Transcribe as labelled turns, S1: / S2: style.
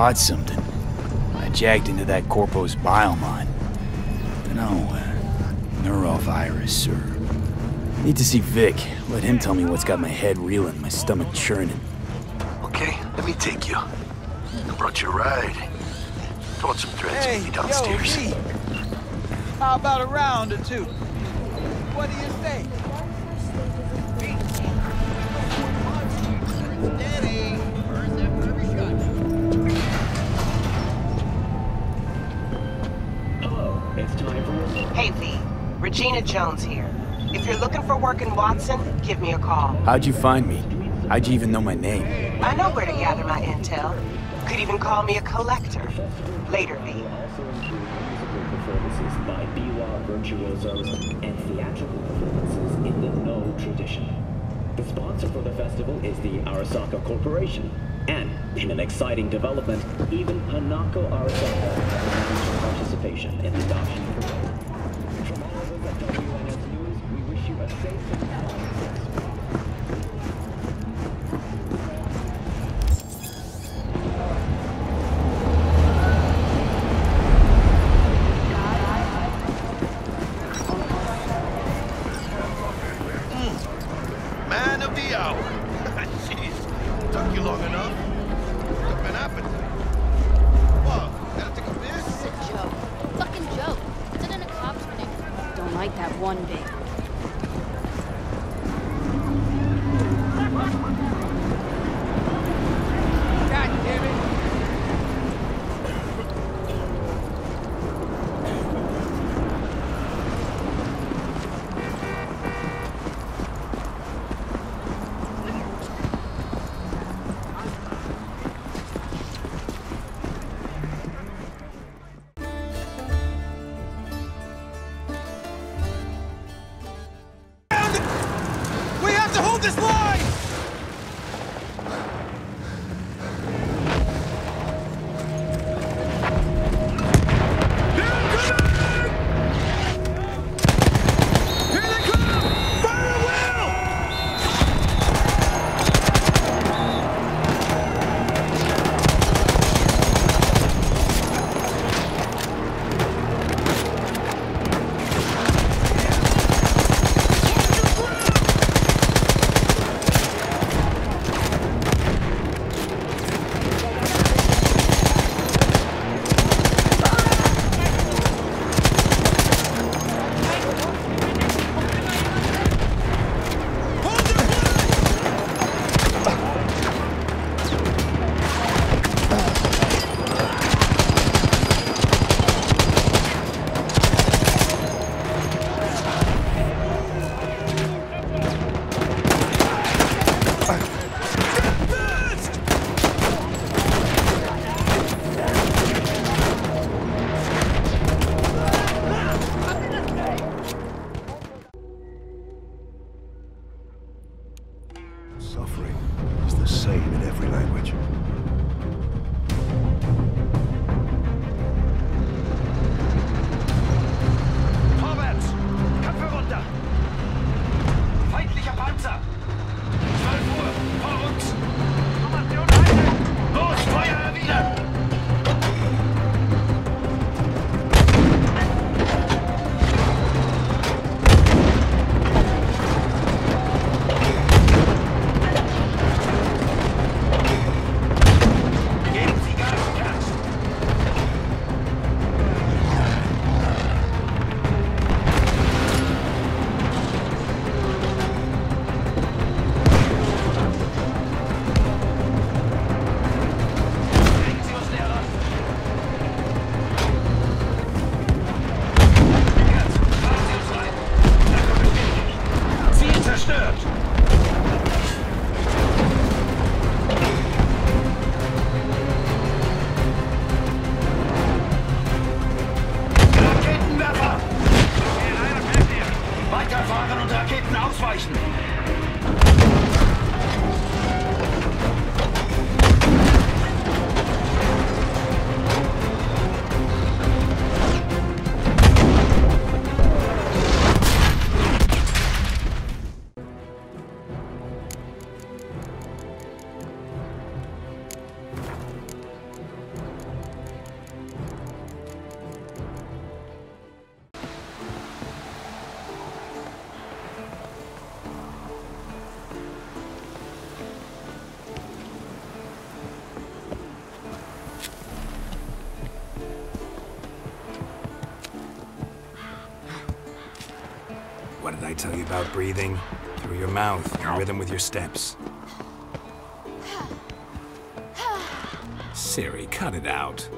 S1: caught something. I jagged into that Corpo's biomine. Dunno, uh, neurovirus sir. Need to see Vic. Let him tell me what's got my head reeling, my stomach churning.
S2: Okay, let me take you. I brought you a ride. Throw some threads
S3: Hey,
S2: maybe downstairs.
S3: yo, V. How about a round or two? What do you say?
S4: Hey V, Regina Jones here. If you're looking for work in Watson, give me a call.
S1: How'd you find me? How'd you even know my name?
S4: I know where to gather my intel. Could even call me a collector. Later, V.
S5: also include musical performances by biwa virtuosos and theatrical performances in the Noh tradition. The sponsor for the festival is the Arasaka Corporation. And, in an exciting development, even Hanako Arasaka
S6: about breathing? Through your mouth, in rhythm with your steps. Ciri, cut it out.